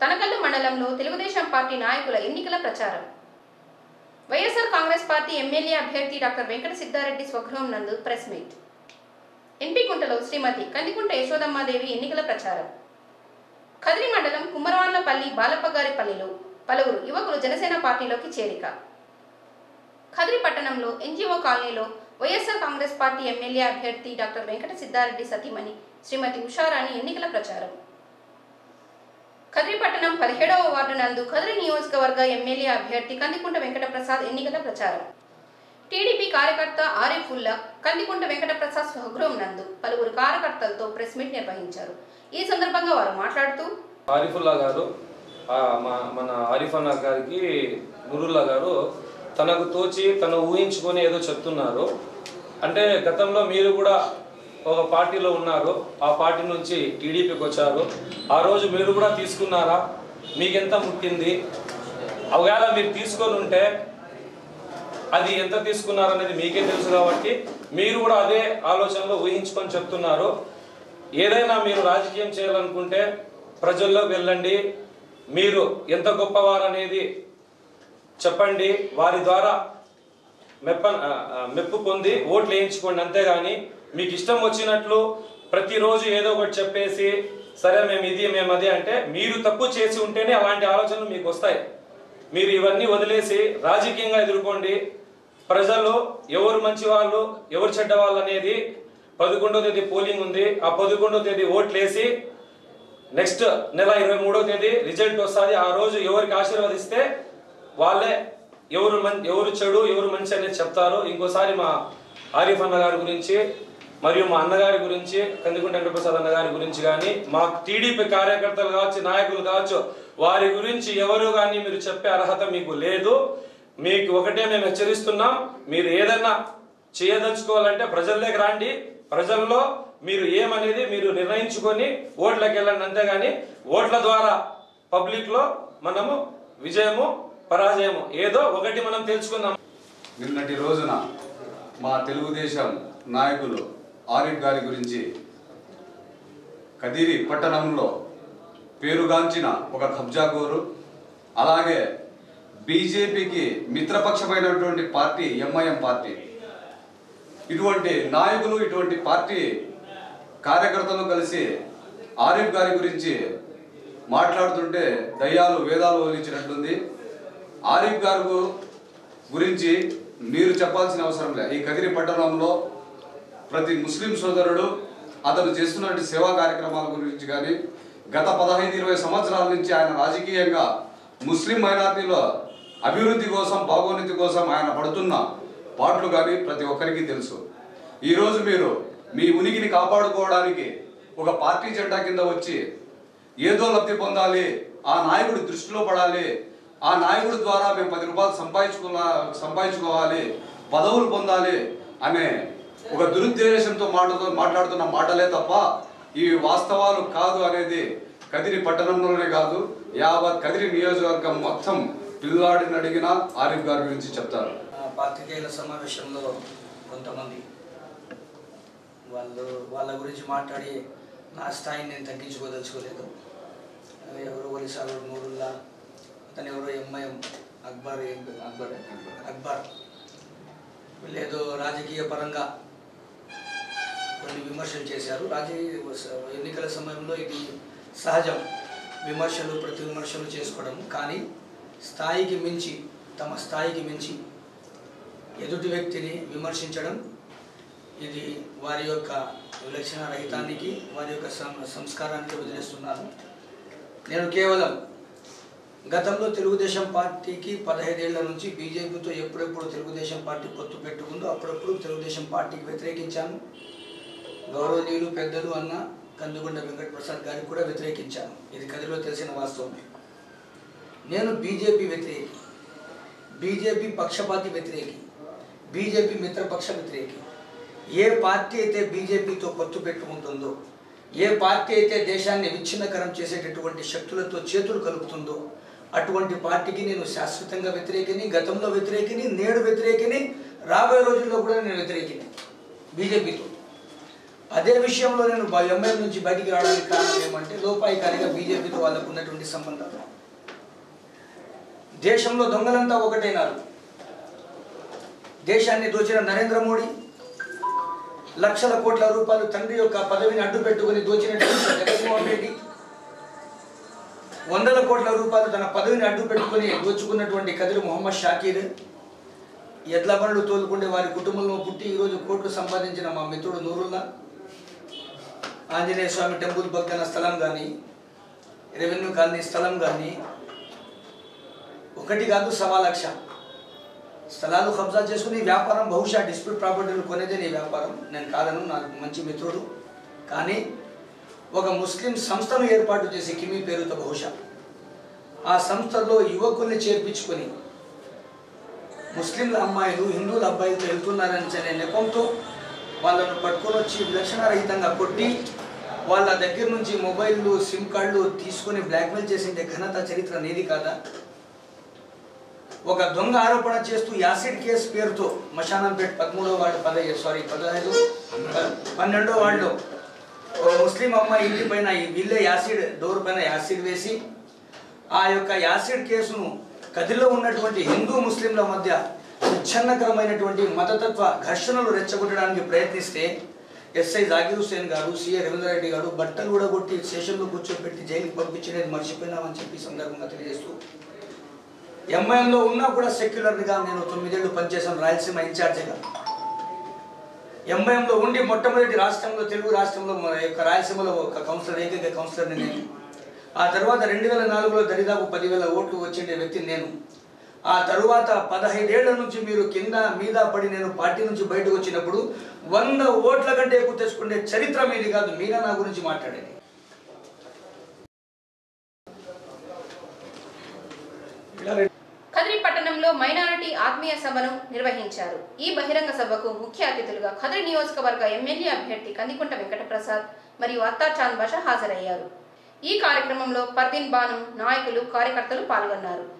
తనకల్లు మండలంలో తెలుగుదేశం పార్టీ నాయకుల ఎన్నికల ప్రచారం. వైఎస్ఆర్ కాంగ్రెస్ పార్టీ ఎమ్మెల్యే అభ్యర్థి డాక్టర్ వెంకట సిద్ధారెడ్డి స్వగృహం నందు ప్రెస్ మీట్. ఎన్పికుంటలో శ్రీమతి కందికుంట యశోదమ్మాదేవి ఎన్నికల ప్రచారం. కదిరి మండలం కుమరవాన్లపల్లి బాలప్పగారిపల్లిలో పలువురు యువకులు జనసేన పార్టీలోకి చేరిక. కదిరి పట్టణంలో ఎన్జీఓ కాలనీలో వైఎస్ఆర్ కాంగ్రెస్ పార్టీ ఎమ్మెల్యే అభ్యర్థి డాక్టర్ వెంకట సిద్ధారెడ్డి సతీమణి శ్రీమతి ఉషారాణి ఎన్నికల ప్రచారం. కదిరి పట్టణం పదిహేడవ వార్డు నందు కదిరి నియోజకవర్గ ఎమ్మెల్యే అభ్యర్థి కందికుంట వెంకట ప్రసాద్ ఎన్నికల ప్రచారం. టీడీపీ కార్యకర్త ఆరిఫుల్లా కందికుంట వెంకట ప్రసాద్ స్వగృహం నందు పలువురు కార్యకర్తలతో ప్రెస్ మీట్ నిర్వహించారు. ఈ సందర్భంగా వారు మాట్లాడుతూ ఆరిఫుల్లా గారు మా- మన ఆరిఫ్ అన్న గారికి నురుల్లా గారు తనకు తోచి తను ఊహించుకొని ఏదో చెప్తున్నారు. అంటే గతంలో మీరు కూడా ఒక పార్టీలో ఉన్నారు. ఆ పార్టీ నుంచి టీడీపీకి వచ్చారు. ఆ రోజు మీరు కూడా తీసుకున్నారా? మీకెంత ముట్టింది? ఒకవేళ మీరు తీసుకొని ఉంటే అది ఎంత తీసుకున్నారనేది మీకే తెలుసు కాబట్టి మీరు కూడా అదే ఆలోచనలో ఊహించుకొని చెప్తున్నారు. ఏదైనా మీరు రాజకీయం చేయాలనుకుంటే ప్రజల్లో వెళ్ళండి. మీరు ఎంత గొప్పవారనేది చెప్పండి. వారి ద్వారా మెప్ప మెప్పు పొంది ఓట్లు వేయించుకోండి అంతేగాని మీకు ఇష్టం వచ్చినట్లు ప్రతిరోజు ఏదో ఒకటి చెప్పేసి సరే మేము ఇది మేము అది అంటే మీరు తప్పు చేసి ఉంటేనే అలాంటి ఆలోచనలు మీకు వస్తాయి. మీరు ఇవన్నీ వదిలేసి రాజకీయంగా ఎదుర్కోండి. ప్రజలు ఎవరు మంచి వాళ్ళు ఎవరు చెడ్డ వాళ్ళు అనేది పదకొండో తేదీ పోలింగ్ ఉంది. ఆ పదకొండో తేదీ ఓట్లేసి నెక్స్ట్ నెల ఇరవై మూడో తేదీ రిజల్ట్ వస్తుంది. ఆ రోజు ఎవరికి ఆశీర్వదిస్తే వాళ్ళే ఎవరు మం ఎవరు చెడు ఎవరు మంచి అనేది చెప్తారు ఇంకోసారి మా ఆరిఫ్ అన్న గారి గురించి మరియు మా అన్నగారి గురించి కందికుంట వెంకటప్రసాద్ అన్నగారి గురించి కానీ మా టీడీపీ కార్యకర్తలు కావచ్చు నాయకులు కావచ్చు వారి గురించి ఎవరు కానీ మీరు చెప్పే అర్హత మీకు లేదు. మీకు ఒకటే మేము హెచ్చరిస్తున్నాం. మీరు ఏదన్నా చేయదలుచుకోవాలంటే ప్రజల్లోకి రాండి. ప్రజల్లో మీరు ఏమనేది మీరు నిర్ణయించుకొని ఓట్లకి వెళ్ళండి అంతేగాని ఓట్ల ద్వారా పబ్లిక్లో మనము విజయము పరాజయము ఏదో ఒకటి మనం తెలుసుకుందాం. నిన్నటి రోజున మా తెలుగుదేశం నాయకులు ఆరిఫ్ గారి గురించి కదిరి పట్టణంలో పేరుగాంచిన ఒక కబ్జాగోరు అలాగే బీజేపీకి మిత్రపక్షమైనటువంటి పార్టీ ఎంఐఎం పార్టీ. ఇటువంటి నాయకులు ఇటువంటి పార్టీ కార్యకర్తలు కలిసి ఆరిఫ్ గారి గురించి మాట్లాడుతుంటే దయ్యాలు వేదాలు వదిలించినట్లుంది. ఆరిఫ్ గారు గురించి మీరు చెప్పాల్సిన అవసరం లేదు ఈ కదిరి పట్టణంలో ప్రతి ముస్లిం సోదరుడు అతను చేస్తున్నటువంటి సేవా కార్యక్రమాల గురించి కానీ గత పదహైదు ఇరవై సంవత్సరాల నుంచి ఆయన రాజకీయంగా ముస్లిం మైనార్టీల అభివృద్ధి కోసం బాగోన్నతి కోసం ఆయన పడుతున్న పాటలు కానీ ప్రతి ఒక్కరికి తెలుసు. ఈరోజు మీరు మీ ఉనికిని కాపాడుకోవడానికి ఒక పార్టీ జెండా కింద వచ్చి ఏదో లబ్ధి పొందాలి ఆ నాయకుడి దృష్టిలో పడాలి ఆ నాయకుడి ద్వారా మేము పది రూపాయలు సంపాదించుకున్నా సంపాదించుకోవాలి పదవులు పొందాలి అనే ఒక దురుద్దేశంతో మాట్లాడుతూ మాట్లాడుతున్న మాటలే తప్ప ఇవి వాస్తవాలు కాదు అనేది కదిరి పట్టణంలోనే కాదు యావత్ కదిరి నియోజకవర్గం మొత్తం పిల్లాడిని అడిగిన ఆరిఫ్ గారి గురించి చెప్తారు. ఆ పాత్రికేయుల సమావేశంలో కొంతమంది వాళ్ళు వాళ్ళ గురించి మాట్లాడి నా స్థాయిని నేను తగ్గించుకోదలుచుకోలేదు. ఎవరు వలిసారు నూరుల్లా అతను ఎవరో ఎంఐఎం అక్బర్? అక్బర్. అక్బర్. వీళ్ళేదో రాజకీయ పరంగా కొన్ని విమర్శలు చేశారు. రాజకీయ ఎన్నికల సమయంలో ఇది సహజం. విమర్శలు ప్రతి విమర్శలు చేసుకోవడం. కానీ స్థాయికి మించి తమ స్థాయికి మించి ఎదుటి వ్యక్తిని విమర్శించడం ఇది వారి యొక్క విలక్షణ రహితానికి వారి యొక్క సంస్కారానికి వదిలేస్తున్నాను నేను కేవలం గతంలో తెలుగుదేశం పార్టీకి పదహైదేళ్ళ నుంచి బీజేపీతో ఎప్పుడెప్పుడు తెలుగుదేశం పార్టీ పొత్తు పెట్టుకుందో అప్పుడప్పుడు తెలుగుదేశం పార్టీకి వ్యతిరేకించాను. గౌరవనీయులు పెద్దలు అన్న కందుగుండ వెంకట ప్రసాద్ గారికి కూడా వ్యతిరేకించాను. ఇది కదిలో తెలిసిన వాస్తవమే నేను బీజేపీ వ్యతిరేకి. బీజేపీ పక్షపాతి వ్యతిరేకి. బీజేపీ మిత్రపక్ష వ్యతిరేకి. ఏ పార్టీ అయితే బీజేపీతో పొత్తు పెట్టుకుంటుందో ఏ పార్టీ అయితే దేశాన్ని విచ్ఛిన్నకరం చేసేటటువంటి శక్తులతో చేతులు కలుపుతుందో అటువంటి పార్టీకి నేను శాశ్వతంగా వ్యతిరేకిని గతంలో వ్యతిరేకిని నేడు వ్యతిరేకిని రాబోయే రోజుల్లో కూడా నేను వ్యతిరేకిని. బీజేపీతో. అదే విషయంలో నేను ఎంఐ నుంచి బయటికి రావడానికి కారణం ఏమంటే లోపాయికారిగా బీజేపీతో వాళ్ళకు ఉన్నటువంటి సంబంధాలు. దేశంలో దొంగలంతా ఒకటైనారు. దేశాన్ని దోచిన నరేంద్ర మోడీ లక్షల కోట్ల రూపాయలు తండ్రి యొక్క పదవిని అడ్డు పెట్టుకుని దోచినటువంటి జగన్మోహన్ రెడ్డి వందల కోట్ల రూపాయలు తన పదవిని అడ్డు పెట్టుకుని దోచుకున్నటువంటి కదిరి మొహమ్మద్ షాకీర్ ఎడ్ల బండ్లు తోలుకుండే వారి కుటుంబంలో పుట్టి ఈరోజు కోట్లు సంపాదించిన మా మిత్రుడు నూరుల్లా. ఆంజనేయ స్వామి టెంపుల్ పక్కన స్థలం కానీ రెవెన్యూ కాలనీ స్థలం కానీ ఒకటి కాదు సవా లక్ష స్థలాలు కబ్జా చేసుకుని వ్యాపారం బహుశా డిస్ప్యూట్ ప్రాపర్టీలు కొనేదే నీ వ్యాపారం. నేను కాదను నాకు మంచి మిత్రుడు. కానీ ఒక ముస్లిం సంస్థను ఏర్పాటు చేసి కిమీ పేరుతో బహుశా. ఆ సంస్థలో యువకుల్ని చేర్పించుకొని ముస్లింల అమ్మాయిలు హిందువుల అబ్బాయిలతో వెళ్తున్నారని అనే నెపంతో వాళ్ళను పట్టుకొని వచ్చి విలక్షణరహితంగా కొట్టి వాళ్ళ దగ్గర నుంచి మొబైల్లు సిమ్ కార్డులు తీసుకొని బ్లాక్మెయిల్ చేసిండే ఘనత చరిత్ర నేది కాదా? ఒక దొంగ ఆరోపణ చేస్తూ యాసిడ్ కేసు పేరుతో మశానంపేట పదమూడో వార్డు పదహైదు సారీ పదహైదు పన్నెండో వార్డులో ఒక ముస్లిం అమ్మాయి ఇంటి పైన ఈ వీళ్ళే యాసిడ్ డోర్ పైన యాసిడ్ వేసి ఆ యొక్క యాసిడ్ కేసును కదిలో ఉన్నటువంటి హిందూ ముస్లింల మధ్య ప్రచ్ఛన్నకరమైనటువంటి మతతత్వ ఘర్షణలు రెచ్చగొట్టడానికి ప్రయత్నిస్తే ఎస్ఐ జాకీర్ హుసేన్ గారు సిఏ రవీంద్రారెడ్డి గారు బట్టలు కూడా కొట్టి స్టేషన్లో కూర్చోబెట్టి జైలుకి పంపించలేదు మర్చిపోయినామని చెప్పి సందర్భంగా తెలియజేస్తూ ఎంఐఎంలో ఉన్నా కూడా సెక్యులర్గా నేను తొమ్మిదేళ్ళు పనిచేశాను రాయలసీమ ఇన్ఛార్జిగా. ఎంఐఎంలో ఉండి మొట్టమొదటి రాష్ట్రంలో తెలుగు రాష్ట్రంలో మన యొక్క రాయలసీమలో ఒక కౌన్సిలర్ ఏకైక కౌన్సిలర్ని నేను. ఆ తర్వాత రెండు వేల నాలుగులో దరిదాపు పదివేల ఓట్లు వచ్చిండే వ్యక్తి నేను. ఆ తరువాత పదహైదేళ్ళ నుంచి మీరు కింద మీద పడి నేను పార్టీ నుంచి బయటకు వచ్చినప్పుడు వంద ఓట్ల కంటే ఎక్కువ తెచ్చుకునే చరిత్ర మీది కాదు మీనా నా గురించి మాట్లాడేది. ఖద్రి పట్టణంలో మైనారిటీ ఆత్మీయ సభను నిర్వహించారు. ఈ బహిరంగ సభకు ముఖ్య అతిథులుగా కదిరి నియోజకవర్గ ఎమ్మెల్యే అభ్యర్థి కందికుంట వెంకటప్రసాద్ మరియు అత్తా చాంద్ భాష హాజరయ్యారు. ఈ కార్యక్రమంలో పర్వీన్ బాను నాయకులు కార్యకర్తలు పాల్గొన్నారు.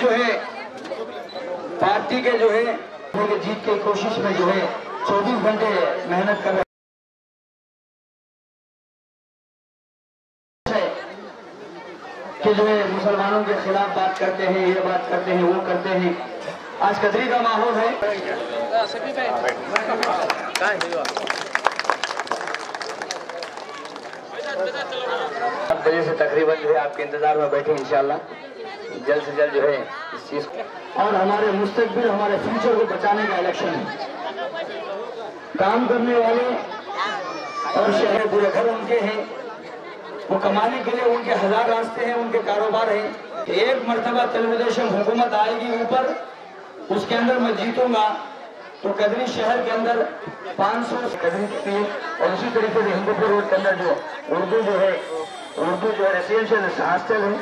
जो है, पार्टी के जो है जीत की कोशिश में जो है 24 घंटे मेहनत कर रहे कि जो है, मुसलमानों के खिलाफ बात करते हैं, ये बात करते हैं, वो करते हैं। आज कदरी का माहौल है। आठ बजे से तकरीबन जो है आपके इंतज़ार में बैठे इंशाल्लाह। जल्द से जल्द जो है इस चीज़ को और हमारे मुस्तकबिल, हमारे फ्यूचर को बचाने का इलेक्शन है। काम करने वाले और शहर बुरे घर उनके हैं। वो कमाने के लिए उनके हज़ार रास्ते हैं, उनके कारोबार हैं। एक मरतबा तेलुगुदेशम हुकूमत आएगी ऊपर, उसके अंदर मैं जीतूँगा। तो कदरी शहर के अंदर 500 कदरी की और इसी तरीके से हिंदूपुर रोड के अंदर जो उर्दू जो है, उर्दू जो है रेसिडेंशियल हॉस्टल है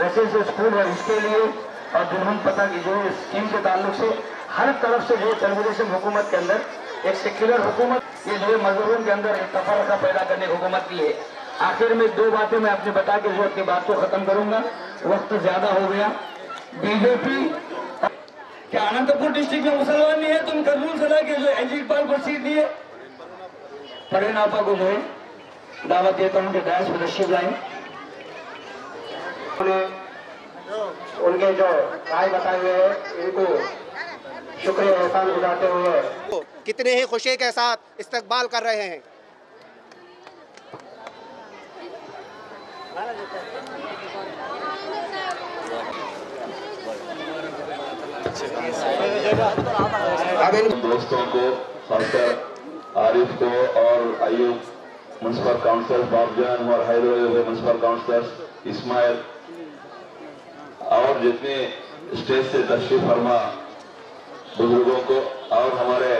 रेसिडेंशियल स्कूल है इसके लिए और दुल्हन पता की जो स्कीम के ताल्लुक से हर तरफ़ से जो तेलुगुदेशम हुकूमत के अंदर, एक सेक्युलर हुकूमत, ये जो मजहबों के अंदर एक तफरका पैदा करने की हुकूमत की है। आखिर में दो बातें मैं अपने बता के जो अपनी बात को खत्म करूँगा। वक्त ज़्यादा हो गया। बीजेपी क्या अनंतपुर डिस्ट्रिक्ट में मुसलमान नहीं है? तुम करनूल जिला के जो एनजी पाल पर सीट दिए। परवीन आपा को है दावत देता हूँ कि डैश में तशरीफ़ लाएँ उनके जो राय बताए हुए हैं, इनको शुक्रिया एहसान गुजारते हुए। कितने ही खुशी के साथ इस्तकबाल कर रहे हैं। दोस्तों को खासकर आरिफ को और अयूब म्यूनसिपल काउंसिलर बाबजान और हाईवे म्यूनसिपल काउंसिलर इस्माइल, और जितने स्टेज से तशरीफ़ फरमा बुज़ुर्गों को, और हमारे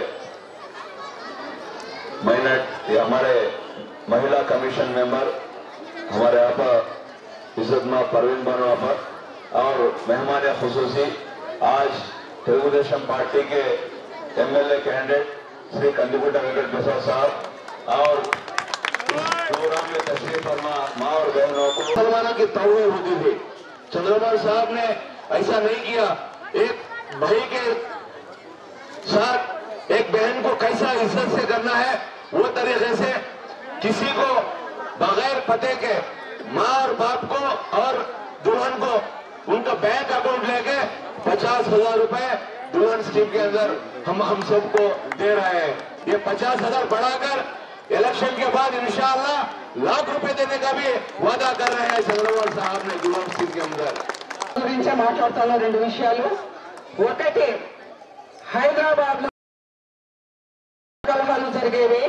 माइनट या हमारे महिला कमीशन मेंबर हमारे आप इज्जतमा परवीन बानो आप, और मेहमान खसूसी आज तेलुगुदेशम पार्टी के एमएलए कैंडिडेट श्री कंदीकुट वेंकट प्रसाद साहब और प्रोग्राम में माँ और बहनों को मुसलमानों की तोड़ होती थी चंद्रबाबू साहब ने ऐसा नहीं किया एक भाई के साथ एक बहन को कैसा इज़्ज़त से करना है वो तरीके से किसी को बगैर पते के माँ और बाप को और दुल्हन को उनका बैंक अकाउंट लेके पचास हजार रुपए दुल्हन स्कीम के अंदर हम हम सबको दे रहे हैं ये पचास हजार बढ़ाकर इलेक्शन के बाद इंशाल्लाह लाख रुपए देने का भी वादा कर रहे हैं चंद्रबाबू साहब ने दुल्हन स्कीम के अंदर గురించే మాట్లాడుతాను రెండు విషయాలు ఒకటి హైదరాబాద్ లో కలహాలు జరిగేవి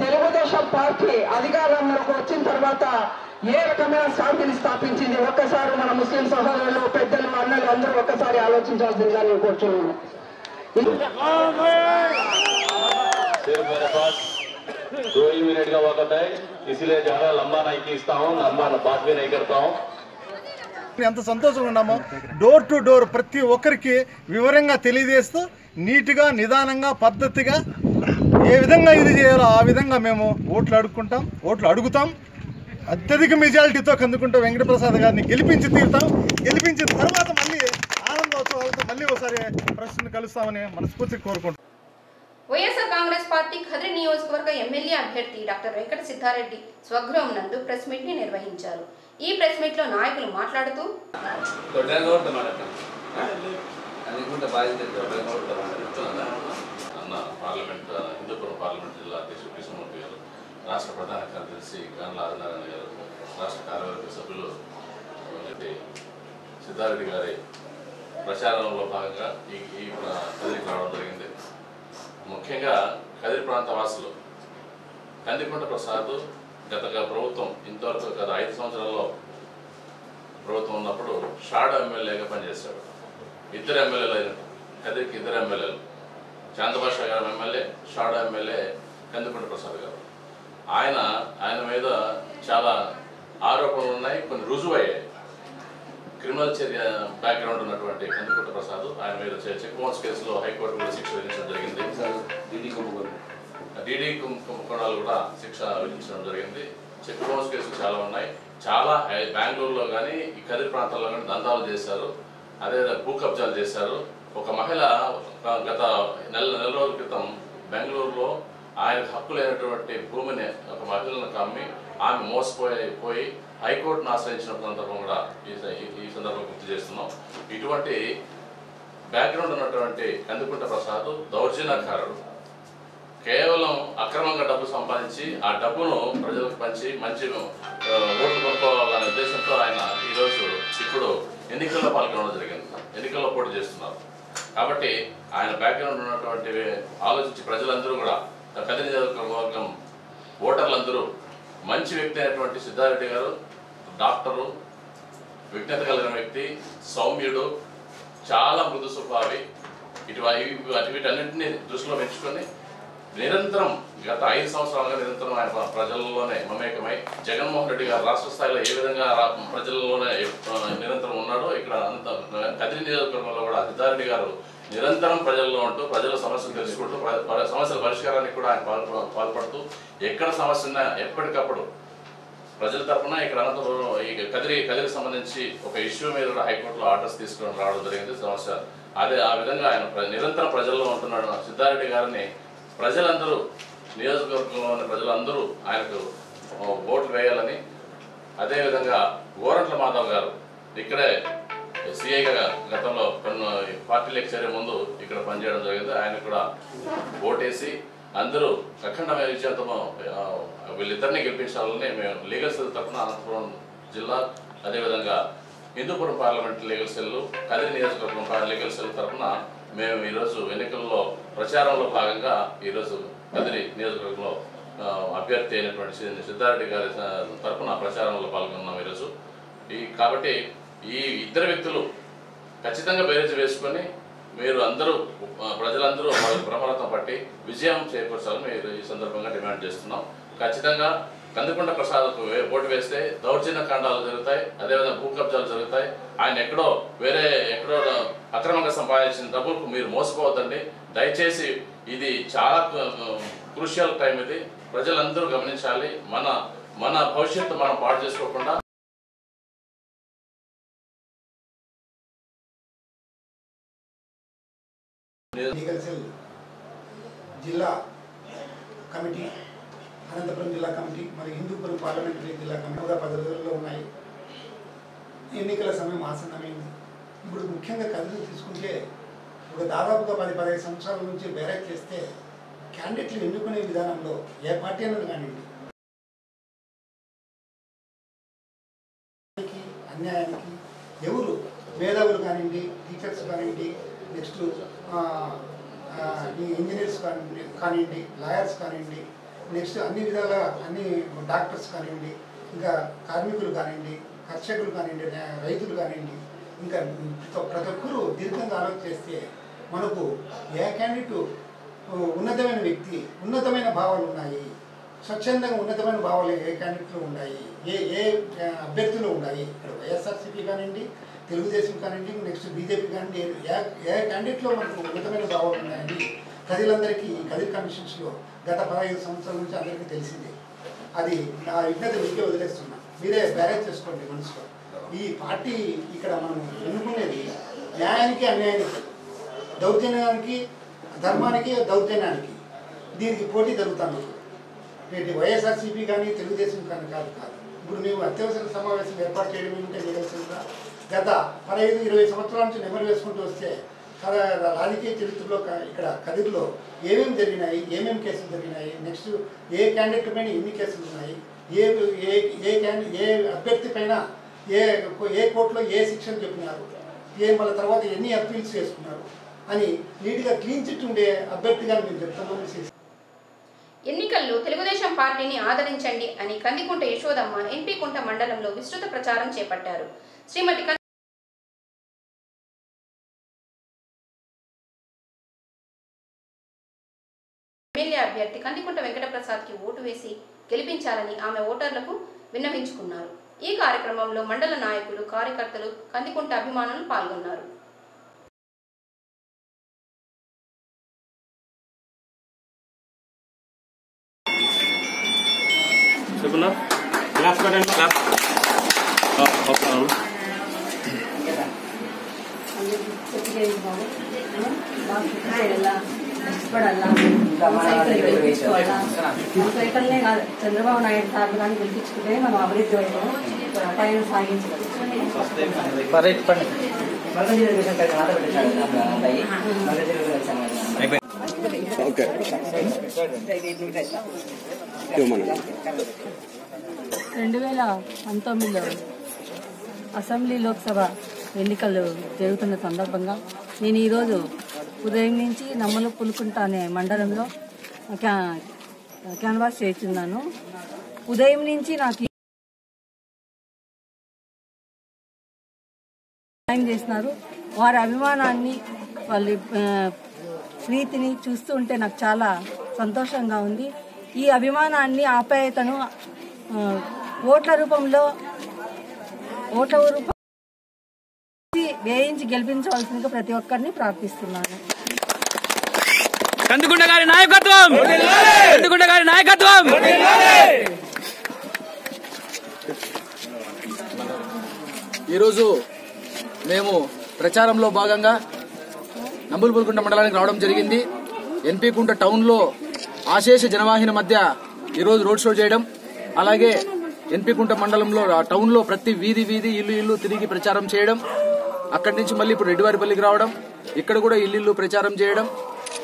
తెలుగుదేశం పార్టీ అధికారంలోకి వచ్చిన తర్వాత ఏ రకమైన శాంతిని స్థాపించింది ఒక్కసారి మన ముస్లిం సహోదరులు పెద్దలు అన్నలు అందరూ ఒక్కసారి ఆలోచించాల్సిందిగా నేను కూర్చున్నాను सिर्फ मेरे पास दो ही मिनट का वक्त है इसलिए ज्यादा लंबा नहीं खींचता हूँ लंबा बात भी नहीं करता हूँ ఎంత సంతోషంగా ఉన్నామో డోర్ టు డోర్ ప్రతి ఒక్కరికి వివరంగా తెలియజేస్తూ నీట్గా నిదానంగా పద్ధతిగా ఏ విధంగా ఇది చేయాలో ఆ విధంగా మేము ఓట్లు అడుక్కుంటాం ఓట్లు అడుగుతాం అత్యధిక మెజారిటీతో కందుకుంటూ వెంకటప్రసాద్ గారిని గెలిపించి తీరుతాం. గెలిపించిన తర్వాత మళ్ళీ ఆనందోత్సవాలతో మళ్ళీ ఒకసారి ప్రశ్న కలుస్తామని మనస్ఫూర్తిగా కోరుకుంటాం వైఎస్ఆర్ కాంగ్రెస్ పార్టీ కదిరి నియోజకవర్గ ఎమ్మెల్యే అభ్యర్థి డాక్టర్ వెంకట సిద్ధారెడ్డి స్వగృహం నందు ప్రెస్ మీట్ని నిర్వహించారు. ఈ ప్రెస్ మీట్లో నాయకులు మాట్లాడుతూ పార్లమెంట్ హిందూపురం పార్లమెంట్ జిల్లా అధ్యక్షుడు. రాష్ట్ర ప్రధాన కార్యదర్శి గాండ్ల ఆదినారాయణ గారు రాష్ట్ర కార్యవర్గ సభ్యులు సిద్ధారెడ్డి గారి ప్రచారంలో భాగంగా ఈ ఈ కదిరికి రావడం జరిగింది. ముఖ్యంగా కదిరి ప్రాంత వాసులు కందికొండ ప్రసాద్ గత ప్రభుత్వం ఇంతవరకు గత ఐదు సంవత్సరాల్లో ప్రభుత్వం ఉన్నప్పుడు షాడ్ ఎమ్మెల్యేగా పనిచేశాడు ఇద్దరు ఎమ్మెల్యేలు అయిన కదిరికి ఇద్దరు ఎమ్మెల్యేలు. చాందభాష గారు ఎమ్మెల్యే షాడ్ ఎమ్మెల్యే కందికొండ ప్రసాద్ గారు. ఆయన ఆయన మీద చాలా ఆరోపణలు ఉన్నాయి కొన్ని రుజువు అయ్యాయి క్రిమినల్ చర్య బ్యాక్గ్రౌండ్ ఉన్నటువంటి కందికొండ ప్రసాద్ ఆయన మీద చెక్ బౌన్స్ కేసులో హైకోర్టు కూడా శిక్ష విధించడం జరిగింది. డీడీ కుంభకోణం. డీడీ కుంభ- కుంభకోణాలు కూడా శిక్ష విధించడం జరిగింది. చెక్ బౌన్స్ కేసులు చాలా ఉన్నాయి. చాలా బెంగళూరులో కానీ ఈ కదిరి ప్రాంతాల్లో కానీ దందాలు చేశారు. అదే భూ కబ్జాలు చేశారు. ఒక మహిళ గత నెల నెల రోజుల క్రితం బెంగళూరులో ఆయన హక్కు లేనటువంటి భూమిని ఒక మహిళను కమ్మి ఆమె మోసపోయి పోయి హైకోర్టును ఆశ్రయించిన సందర్భం కూడా ఈ ఈ- ఈ సందర్భం గుర్తు చేస్తున్నాం. ఇటువంటి బ్యాక్గ్రౌండ్ ఉన్నటువంటి కందుకుంట ప్రసాద్ దౌర్జన్యకారుడు. కేవలం అక్రమంగా డబ్బు సంపాదించి ఆ డబ్బును ప్రజలకు పంచి మంచి ఓట్లు కొనుక్కోవాలనే ఉద్దేశంతో ఆయన ఈరోజు ఇప్పుడు ఎన్నికల్లో పాల్గొనడం జరిగింది. ఎన్నికల్లో పోటీ చేస్తున్నారు. కాబట్టి ఆయన బ్యాక్గ్రౌండ్ ఉన్నటువంటి ఆలోచించి ప్రజలందరూ కూడా కదిరి నియోజకవర్గం ఓటర్లందరూ మంచి వ్యక్తి అయినటువంటి సిద్ధారెడ్డి గారు డాక్టరు విజ్ఞత కలిగిన వ్యక్తి సౌమ్యుడు చాలా మృదు స్వభావి. ఇటు ఇవి- వీటన్నింటినీ దృష్టిలో పెంచుకొని నిరంతరం గత ఐదు సంవత్సరాలుగా నిరంతరం ఆయన ప్రజల్లోనే మమేకమై జగన్మోహన్ రెడ్డి గారు రాష్ట్ర స్థాయిలో ఏ విధంగా ప్రజల్లోనే నిరంతరం ఉన్నాడో ఇక్కడ అంత కదిరి నియోజకవర్గంలో కూడా సిద్ధారెడ్డి గారు నిరంతరం ప్రజల్లో ఉంటూ ప్రజల సమస్యలు తెలుసుకుంటూ సమస్యల పరిష్కారానికి కూడా ఆయన పాల్పడుతూ ఎక్కడ సమస్య ఉన్నా ఎప్పటికప్పుడు ప్రజల తరఫున ఇక్కడ అనంతపురం ఈ కదిరి కదిరికి సంబంధించి ఒక ఇష్యూ మీద కూడా హైకోర్టులో ఆర్డర్స్ తీసుకుని రావడం జరిగింది. సమస్య అదే ఆ విధంగా ఆయన ప్ర- నిరంతరం ప్రజల్లో ఉంటున్నాడు. సిద్ధారెడ్డి గారిని ప్రజలందరూ నియోజకవర్గంలో ఉన్న ప్రజలందరూ ఆయనకు ఓట్లు వేయాలని అదేవిధంగా గోరంట్ల మాధవ్ గారు ఇక్కడే సిఐగా గతంలో కొన్ని పార్టీలకు చేరే ముందు ఇక్కడ పనిచేయడం జరిగింది. ఆయన కూడా ఓటేసి అందరూ అఖండమైన విజయంతో వీళ్ళిద్దరిని గెలిపించాలని మేము లీగల్ సెల్ తరఫున అనంతపురం జిల్లా అదేవిధంగా Hindupuram parliament legal cell Kadiri నియోజకవర్గం లీగల్ సెల్ తరఫున మేము ఈరోజు ఎన్నికల్లో ప్రచారంలో భాగంగా ఈరోజు కదిరి నియోజకవర్గంలో అభ్యర్థి అయినటువంటి సిద్ధారెడ్డి గారి తరఫున ప్రచారంలో పాల్గొన్నాం ఈరోజు. ఈ కాబట్టి ఈ ఇద్దరు వ్యక్తులు ఖచ్చితంగా బేరేజ్ వేసుకొని మీరు అందరూ ప్రజలందరూ వాళ్ళకి బ్రహ్మరథం పట్టి విజయం చేకూర్చాలని మీరు ఈ సందర్భంగా డిమాండ్ చేస్తున్నాం. ఖచ్చితంగా కందికొండ ప్రసాద్కు ఓటు వేస్తే దౌర్జన్య కాండాలు జరుగుతాయి అదేవిధంగా భూ కబ్జాలు జరుగుతాయి. ఆయన ఎక్కడో వేరే ఎక్కడో అక్రమంగా సంపాదించిన డబ్బులకు మీరు మోసపోవద్దండి. దయచేసి ఇది చాలా క్రూషియల్ టైం ఇది. ప్రజలందరూ గమనించాలి. మన మన భవిష్యత్తు మనం పాడు చేసుకోకుండా లీగల్ సెల్ జిల్లా కమిటీ అనంతపురం జిల్లా కమిటీ మరియు హిందూపురం పార్లమెంటరీ జిల్లా కమిటీ కూడా పది రోజుల్లో ఉన్నాయి. ఎన్నికల సమయం ఆసన్నమైంది. ఇప్పుడు ముఖ్యంగా కథలు తీసుకుంటే ఒక దాదాపుగా పది పదహైదు సంవత్సరాల నుంచి బేరాక్ చేస్తే క్యాండిడేట్లు ఎన్నుకునే విధానంలో ఏ పార్టీ అన్నది కానివ్వండి. అన్యాయానికి ఎవరు మేధావులు కానివ్వండి టీచర్స్ కానివ్వండి నెక్స్ట్ ఈ ఇంజనీర్స్ కానివ్వండి కానివ్వండి లాయర్స్ కానివ్వండి నెక్స్ట్ అన్ని విధాల అన్ని డాక్టర్స్ కానివ్వండి ఇంకా కార్మికులు కానివ్వండి కర్షకులు కానివ్వండి రైతులు కానివ్వండి ఇంకా ప్రతి- ప్రతి ఒక్కరూ దీర్ఘంగా ఆలోచన చేస్తే మనకు ఏ క్యాండిడేట్ ఉన్నతమైన వ్యక్తి ఉన్నతమైన భావాలు ఉన్నాయి స్వచ్ఛందంగా ఉన్నతమైన భావాలు ఏ క్యాండిడేట్లో ఉన్నాయి ఏ ఏ అభ్యర్థులు ఉన్నాయి ఇక్కడ వైఎస్ఆర్సీపీ కానివ్వండి తెలుగుదేశం కానివ్వండి నెక్స్ట్ బీజేపీ కానీ ఏ ఏ క్యాండిడేట్లో మనకు ఉన్నతమైన భావాలు ఉన్నాయని ప్రజలందరికీ ఈ కదిర్ కమిషన్స్లో గత పదహైదు సంవత్సరాల నుంచి అందరికీ తెలిసిందే. అది నా విజ్ఞత మీకే వదిలేస్తున్నా. మీరే బ్యారేజ్ చేసుకోండి మనసులో. ఈ పార్టీ ఇక్కడ మనం ఎన్నుకునేది న్యాయానికి అన్యాయానికి దౌర్జన్యానికి ధర్మానికి దౌర్జన్యానికి దీనికి పోటీ జరుగుతాను. నేటి వైఎస్ఆర్సీపీ కానీ తెలుగుదేశం కానీ కాదు కాదు. ఇప్పుడు మేము అత్యవసర సమావేశం ఏర్పాటు చేయడం ఏమిటంటే మీకు తెలిసిందా గత పదహైదు ఇరవై సంవత్సరాల నుంచి నెమరు వేసుకుంటూ వస్తే రాజకీయ చరిత్రలో ఇక్కడ కదిరిలో ఏమేమి జరిగినాయి ఏమేమి కేసులు జరిగినాయి నెక్స్ట్ ఏ క్యాండిడేట్ పైన ఎన్ని కేసులు ఉన్నాయి ఏ ఏ ఏ క్యాండి ఏ అభ్యర్థి పైన ఏ ఏ కోర్టులో ఏ శిక్షలు చెప్పినారు ఏ మళ్ళీ తర్వాత ఎన్ని అప్పీల్స్ చేసుకున్నారు అని నీట్గా క్లీన్ చిట్ ఉండే అభ్యర్థిగా మేము చెప్తామని ఎన్నికల్లో తెలుగుదేశం పార్టీని ఆదరించండి అని కందికుంట యశోదమ్మ ఎన్పీ కుంట మండలంలో విస్తృత ప్రచారం చేపట్టారు. శ్రీమతి అభ్యర్థి కందికుంట వెంకటప్రసాద్కి ఓటు వేసి గెలిపించాలని ఆమె ఓటర్లకు విన్నవించుకున్నారు. ఈ కార్యక్రమంలో మండల నాయకులు కార్యకర్తలు కందికుంట అభిమానులు పాల్గొన్నారు చెప్పున్నా క్లాస్ పెట్టండి క్లాస్ సైకిల్నే కాదు చంద్రబాబు నాయుడు సార్ కానీ గెలిపించుకుంటే మనం అభివృద్ధి వైపు పైన ఓకే. రెండు వేల పంతొమ్మిదిలో అసెంబ్లీ లోక్సభ ఎన్నికలు జరుగుతున్న సందర్భంగా నేను ఈరోజు ఉదయం నుంచి నమ్మల పులుకుంట అనే మండలంలో క్యాన్వాస్ చేస్తున్నాను. ఉదయం నుంచి నాకు ఈ సాయం వారి అభిమానాన్ని వాళ్ళ ప్రీతిని చూస్తూ ఉంటే నాకు చాలా సంతోషంగా ఉంది. ఈ అభిమానాన్ని ఆప్యాయతను ఓట్ల రూపంలో ఓట్ల రూపం వేయించి గెలిపించవలసిందిగా ప్రతి ఒక్కరిని ప్రార్థిస్తున్నాను. కందుకుండ గారి నాయకత్వం! కందుకుండ గారి నాయకత్వం! ఈరోజు మేము ప్రచారంలో భాగంగా నంబుల్పుల్కుంట మండలానికి రావడం జరిగింది. ఎన్పీ కుంట టౌన్లో ఆశేష జనవాహిని మధ్య ఈరోజు రోడ్ షో చేయడం. అలాగే ఎన్పీ కుంట మండలంలో టౌన్లో ప్రతి వీధి వీధి ఇల్లు ఇల్లు తిరిగి ప్రచారం చేయడం. అక్కడి నుంచి మళ్ళీ ఇప్పుడు రెడ్డివారిపల్లికి రావడం. ఇక్కడ కూడా ఇల్లు ప్రచారం చేయడం.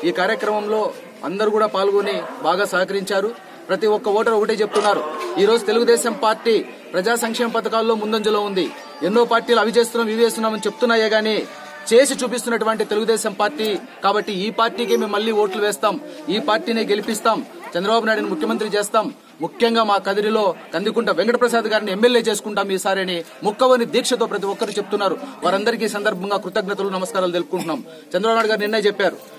ఈ కార్యక్రమంలో అందరూ కూడా పాల్గొని బాగా సహకరించారు. ప్రతి ఒక్క ఓటర్ ఒకటే చెప్తున్నారు. ఈ రోజు తెలుగుదేశం పార్టీ ప్రజా సంక్షేమ పథకాల్లో ముందంజలో ఉంది. ఎన్నో పార్టీలు అవి చేస్తున్నాం ఇవి చేస్తున్నామని చెప్తున్నాయే గానీ చేసి చూపిస్తున్నటువంటి తెలుగుదేశం పార్టీ కాబట్టి ఈ పార్టీకి మేము మళ్ళీ ఓట్లు వేస్తాం. ఈ పార్టీనే గెలిపిస్తాం. చంద్రబాబు నాయుడుని ముఖ్యమంత్రి చేస్తాం. ముఖ్యంగా మా కదిరిలో కందికుంట వెంకటప్రసాద్ గారిని ఎమ్మెల్యే చేసుకుంటాం ఈసారి అని ముక్కవని దీక్షతో ప్రతి ఒక్కరు చెప్తున్నారు. వారందరికీ సందర్భంగా కృతజ్ఞతలు నమస్కారాలు తెలుపుకుంటున్నాం. చంద్రబాబు నాయుడు గారు నిన్నే చెప్పారు.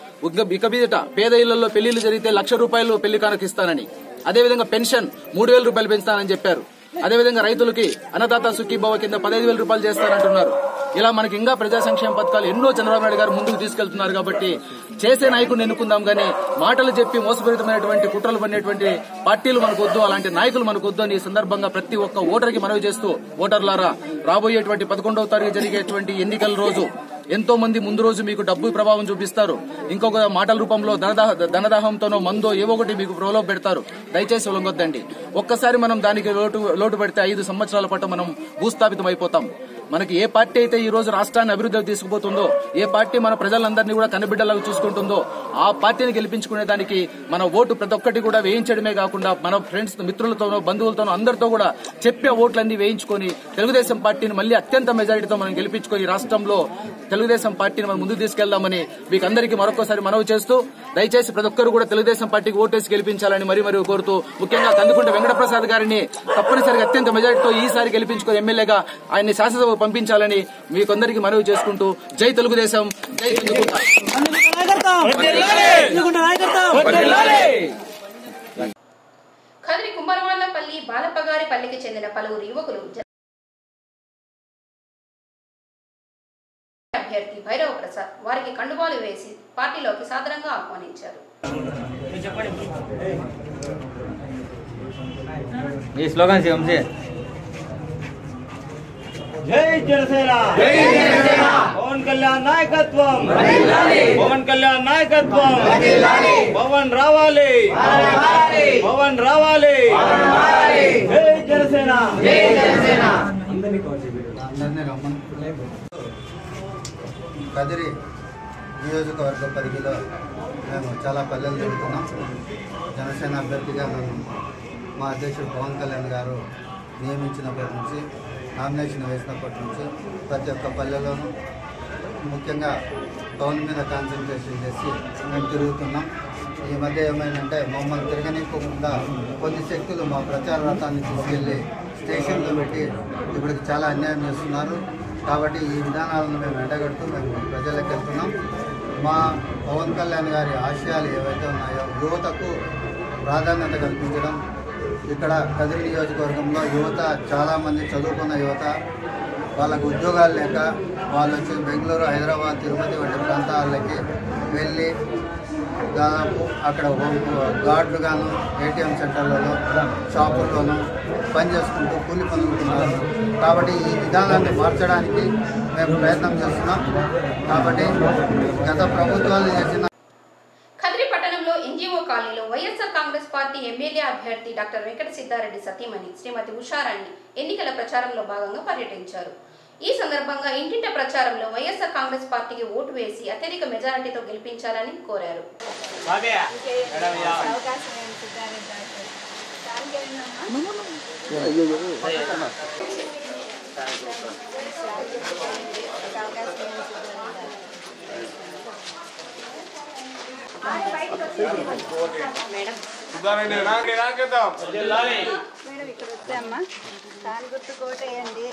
ఇక మీదట పేద ఇళ్ళలో పెళ్ళిళ్ళు జరిగితే లక్ష రూపాయలు పెళ్ళి కానుకిస్తానని అదేవిధంగా పెన్షన్ మూడు వేల రూపాయలు పెంచుతానని చెప్పారు. అదేవిధంగా రైతులకి అన్నదాత సుఖీభావ కింద పదహైదు వేల రూపాయలు చేస్తారంటున్నారు ఇలా మనకి ఇంకా ప్రజా సంక్షేమ పథకాలు ఎన్నో చంద్రబాబు నాయుడు గారు ముందుకు తీసుకెళ్తున్నారు కాబట్టి చేసే నాయకుడిని ఎన్నుకుందాం గానీ మాటలు చెప్పి మోసపూరితమైనటువంటి కుట్రలు పడినటువంటి పార్టీలు మనకు వద్దు అలాంటి నాయకులు మనకు అని ఈ సందర్భంగా ప్రతి ఒక్క ఓటర్కి మనవి చేస్తూ ఓటర్లారా రాబోయేటువంటి పదకొండవ తారీఖు జరిగేటువంటి ఎన్నికల రోజు ఎంతో మంది ముందు రోజు మీకు డబ్బు ప్రభావం చూపిస్తారు. ఇంకొక మాటల రూపంలో ధనదాహ ధనదాహంతోనో మందో ఏవో ఒకటి మీకు ప్రోలో పెడతారు. దయచేసి లొంగొద్దండి ఒక్కసారి మనం దానికి లోటు లోటు పెడితే ఐదు సంవత్సరాల పాటు మనం భూస్థాపితం అయిపోతాం మనకి ఏ పార్టీ అయితే ఈ రోజు రాష్ట్రాన్ని అభివృద్ధికి తీసుకుపోతుందో ఏ పార్టీ మన ప్రజలందరినీ కూడా కనబిడ్డలాగా చూసుకుంటుందో ఆ పార్టీని గెలిపించుకునే దానికి మన ఓటు ప్రతి ఒక్కటి కూడా వేయించడమే కాకుండా మన ఫ్రెండ్స్ మిత్రులతోనో బంధువులతోనో అందరితో కూడా చెప్పే ఓట్లన్నీ వేయించుకొని తెలుగుదేశం పార్టీని మళ్ళీ అత్యంత మెజారిటీతో మనం గెలిపించుకొని రాష్ట్రంలో తెలుగుదేశం పార్టీని మనం ముందుకు తీసుకెళ్దామని మీకు అందరికీ మరొకసారి మనవి చేస్తూ దయచేసి ప్రతి ఒక్కరు కూడా తెలుగుదేశం పార్టీకి ఓటేసి గెలిపించాలని మరీ మరీ కోరుతూ ముఖ్యంగా కందుకుంట వెంకటప్రసాద్ గారిని తప్పనిసరిగా అత్యంత మెజారిటీతో ఈసారి గెలిపించుకొని ఎమ్మెల్యేగా ఆయన్ని శాసనసభ పంపించాలని మీ కొందరికి మనవి చేసుకుంటూ జై తెలుగుదేశం జై కదిరి కుమ్మరవాళ్ళపల్లి బాలపగారిపల్లికి చెందిన పలువురు యువకులు అభ్యర్థి భైరవ ప్రసాద్ వారికి కండువాలు వేసి పార్టీలోకి సాదరంగా ఆహ్వానించారు. ఈ స్లోగన్స్ జై జనసేన. జై జనసేన. పవన్ కళ్యాణ్ నాయకత్వం. పవన్ కళ్యాణ్. నాయకత్వం. పవన్ రావాలి. పవన్ రావాలి. జై జనసేన. కదిరి నియోజకవర్గ పరిధిలో మేము చాలా పల్లెలు తిరుగుతున్నాం. జనసేన అభ్యర్థిగా నన్ను మా అధ్యక్షుడు పవన్ కళ్యాణ్ గారు నియమించినప్పటి నుంచి నామినేషన్ వేసినప్పటి నుంచి ప్రతి ఒక్క పల్లెలోనూ ముఖ్యంగా టౌన్ మీద కాన్సన్ట్రేషన్ చేసి మేము తిరుగుతున్నాం. ఈ మధ్య ఏమైందంటే మమ్మల్ని తిరగనివ్వకుండా కొన్ని శక్తులు మా ప్రచార రథాన్ని తీసుకెళ్ళి స్టేషన్లో పెట్టి ఇప్పటికి చాలా అన్యాయం చేస్తున్నారు. కాబట్టి ఈ విధానాలను మేము ఎండగడుతూ మేము ప్రజలకు వెళ్తున్నాం. మా పవన్ కళ్యాణ్ గారి ఆశయాలు ఏవైతే ఉన్నాయో యువతకు ప్రాధాన్యత కల్పించడం ఇక్కడ కదిరి నియోజకవర్గంలో యువత చాలామంది చదువుకున్న యువత వాళ్ళకు ఉద్యోగాలు లేక వాళ్ళు వచ్చి బెంగళూరు హైదరాబాద్ తిరుపతి వంటి ప్రాంతాలకి వెళ్ళి దాదాపు అక్కడ గాడ్లుగాను ఏటీఎం సెంటర్లలో షాపుల్లోనూ పని చేసుకుంటూ కూలి పనులుతున్నారు కాబట్టి ఈ విధానాన్ని మార్చడానికి మేము ప్రయత్నం చేస్తున్నాం. కాబట్టి గత ప్రభుత్వాలు చేసిన ఖదిరి పట్టణంలో ఎన్జీఓ కాలనీలో వైఎస్ఆర్ కాంగ్రెస్ పార్టీ ఎమ్మెల్యే అభ్యర్థి డాక్టర్ వెంకట సిద్ధారెడ్డి సతీమణి శ్రీమతి ఉషారాణి ఎన్నికల ప్రచారంలో భాగంగా పర్యటించారు. ఈ సందర్భంగా ఇంటింట ప్రచారంలో వైఎస్ఆర్ కాంగ్రెస్ పార్టీకి ఓటు వేసి అత్యధిక మెజారిటీతో గెలిపించాలని కోరారు. మేడం ఇక్కడ వస్తే అమ్మా. దాని గుర్తు కోటేయండి?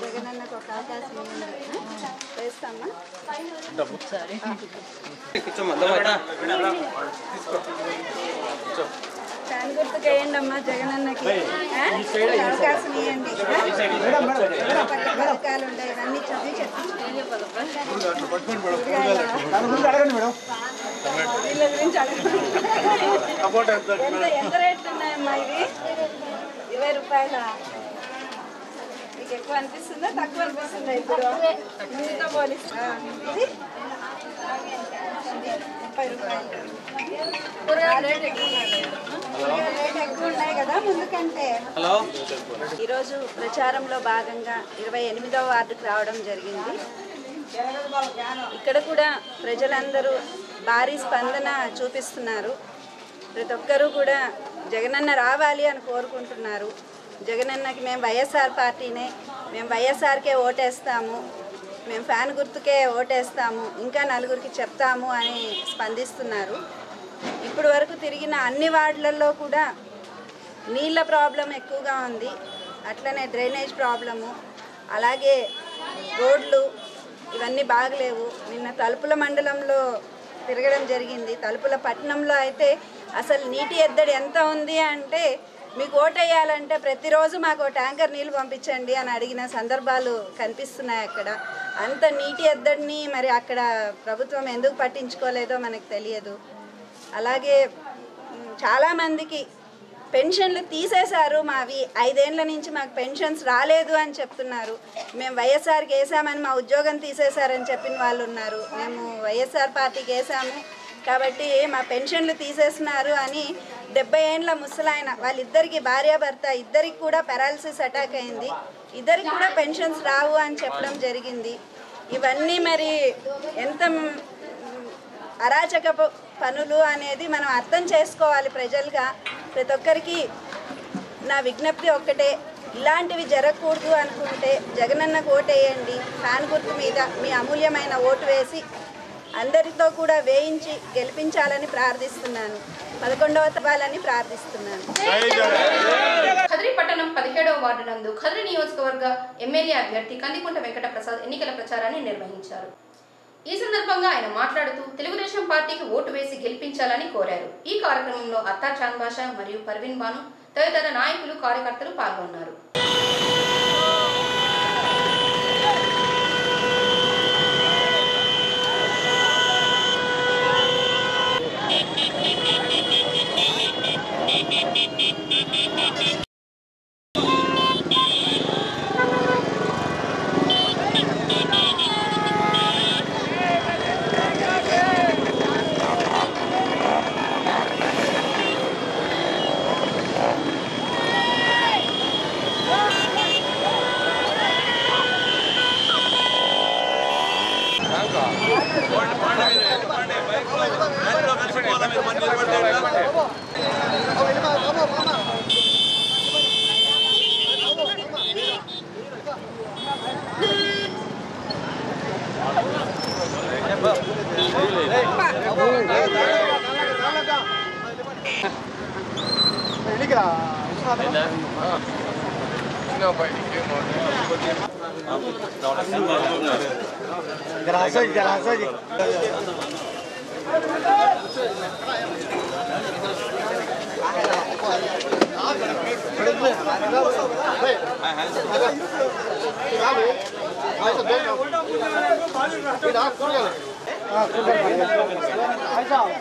జగనన్నకు ఒక అవకాశం ఇవ్వండి ఆ? గుర్తుకు వేయండి అమ్మా జగనన్నకి. ఆ? ఒక అవకాశం ఇవ్వండి పథకాలు ఉంటాయి ఇవన్నీ చదివి చెప్పించుకోండి. వీళ్ళ గురించి అడగండి. ఎంత ఎంత రేట్లు ఉన్నాయమ్మా ఇవి? ఇరవై రూపాయల? మీకు ఎక్కువ అనిపిస్తుందా? తక్కువ అనిపిస్తుందా ఇప్పుడు? పోలీస్ ముప్పై రూపాయలు హలో. ఈరోజు ప్రచారంలో భాగంగా ఇరవై ఎనిమిదవ వార్డుకు రావడం జరిగింది. ఇక్కడ కూడా ప్రజలందరూ భారీ స్పందన చూపిస్తున్నారు. ప్రతి ఒక్కరూ కూడా జగనన్న రావాలి అని కోరుకుంటున్నారు. జగనన్నకి మేము వైఎస్ఆర్ పార్టీనే మేము వైఎస్ఆర్కే ఓటేస్తాము. మేము ఫ్యాన్ గుర్తుకే ఓటేస్తాము ఇంకా నలుగురికి చెప్తాము అని స్పందిస్తున్నారు. ఇప్పటి వరకు తిరిగిన అన్ని వార్డులలో కూడా నీళ్ళ ప్రాబ్లం ఎక్కువగా ఉంది. అట్లనే డ్రైనేజ్ ప్రాబ్లము అలాగే రోడ్లు ఇవన్నీ బాగలేవు. నిన్న తలుపుల మండలంలో తిరగడం జరిగింది. తలుపుల పట్టణంలో అయితే అసలు నీటి ఎద్దడి ఎంత ఉంది అంటే మీకు ఓటేయాలంటే ప్రతిరోజు మాకు ఓ ట్యాంకర్ నీళ్ళు పంపించండి అని అడిగిన సందర్భాలు కనిపిస్తున్నాయి అక్కడ. అంత నీటి ఎద్దడిని మరి అక్కడ ప్రభుత్వం ఎందుకు పట్టించుకోలేదో మనకు తెలియదు. అలాగే చాలామందికి పెన్షన్లు తీసేశారు మావి. ఐదేళ్ళ నుంచి మాకు పెన్షన్స్ రాలేదు అని చెప్తున్నారు. మేము వైఎస్ఆర్కి వేసామని మా ఉద్యోగం తీసేశారని చెప్పిన వాళ్ళు ఉన్నారు. మేము వైఎస్ఆర్ పార్టీకి వేసాము కాబట్టి మా పెన్షన్లు తీసేస్తున్నారు అని డెబ్బై ఏండ్ల ముసలాయన వాళ్ళిద్దరికి భార్యాభర్త ఇద్దరికి కూడా పెరాలసిస్ అటాక్ అయింది. ఇద్దరికి కూడా పెన్షన్స్ రావు అని చెప్పడం జరిగింది. ఇవన్నీ మరి ఎంత అరాచక పనులు అనేది మనం అర్థం చేసుకోవాలి ప్రజలుగా. ప్రతి ఒక్కరికి నా విజ్ఞప్తి ఒక్కటే ఇలాంటివి జరగకూడదు అనుకుంటే జగనన్నకు ఓటేయండి ఫ్యాన్ గుర్తు మీద మీ అమూల్యమైన ఓటు వేసి అందరితో కూడా వేయించి గెలిపించాలని ప్రార్థిస్తున్నాను. పదకొండవ తపాలని ప్రార్థిస్తున్నాను. ఖదిరి పట్టణం పదిహేడవ వార్డు నందు ఖదిరి నియోజకవర్గ ఎమ్మెల్యే అభ్యర్థి కందికుంట వెంకట ప్రసాద్ ఎన్నికల ప్రచారాన్ని నిర్వహించారు. ఈ సందర్భంగా ఆయన మాట్లాడుతూ తెలుగుదేశం పార్టీకి ఓటు వేసి గెలిపించాలని కోరారు. ఈ కార్యక్రమంలో అత్తా చాంద్ బాషా మరియు పర్వీన్ బాను తదితర నాయకులు కార్యకర్తలు పాల్గొన్నారు. 야 Gracias, gracias.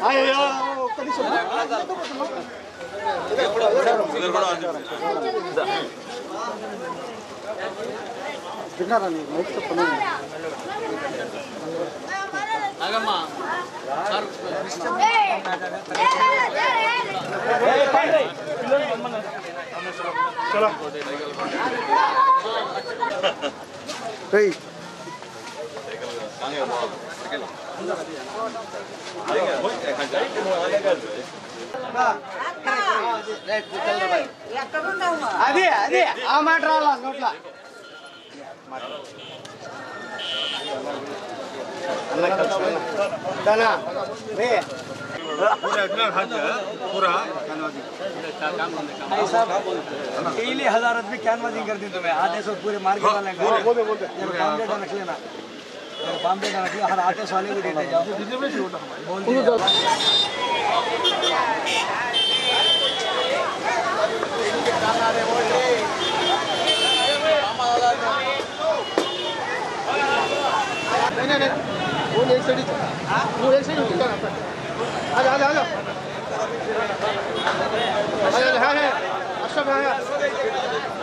아이야, తిన్నారా నీకు నైట్ చెప్పను రేయ్ అదే అదే ఆ మాట రాలా నోట్ల दाना रे डेली हजार आदमी कैनवासिंग कर दी तुम्हें आधे सौ पूरे मार्केट वाले का बॉम्बे का रख लेना बॉम्बे डांटिया हर आके वाले को देते जाओ। नहीं नहीं नहीं। वो एक साइड ही वो एक साइड ही आ जा आ जा आ जा आ जा। है है अशरफ है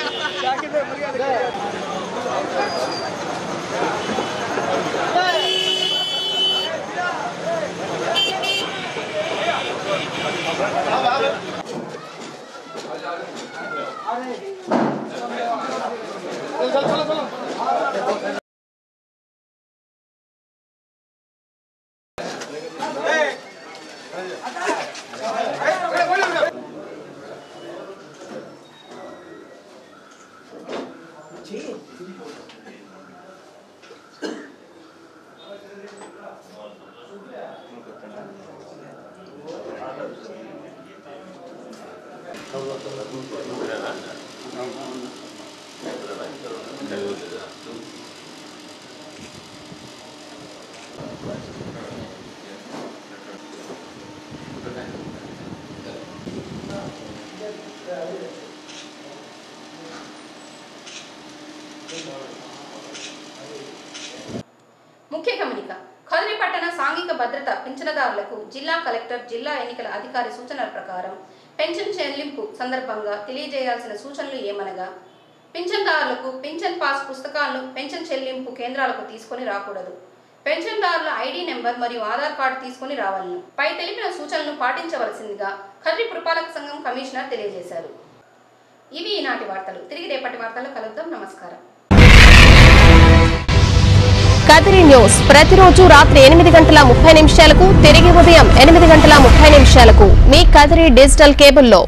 లబ్ధిదారులకు జిల్లా కలెక్టర్ జిల్లా ఎన్నికల అధికారి సూచనల ప్రకారం పెన్షన్ చెల్లింపు సందర్భంగా తెలియజేయాల్సిన సూచనలు ఏమనగా పింఛన్దారులకు పింఛన్ పాస్ పుస్తకాలను పెన్షన్ చెల్లింపు కేంద్రాలకు తీసుకొని రాకూడదు. పెన్షన్దారుల ఐడి నెంబర్ మరియు ఆధార్ కార్డు తీసుకొని రావాలను. పై తెలిపిన సూచనలను పాటించవలసిందిగా కర్రి పురపాలక సంఘం కమిషనర్ తెలియజేశారు. ఇవి ఈనాటి వార్తలు. తిరిగి రేపటి వార్తల్లో కలుద్దాం. నమస్కారం. కదిరి న్యూస్. ప్రతిరోజు రాత్రి ఎనిమిది గంటల ముప్పై నిమిషాలకు తిరిగి ఉదయం ఎనిమిది గంటల ముప్పై నిమిషాలకు మీ కదిరి డిజిటల్ కేబుల్లో.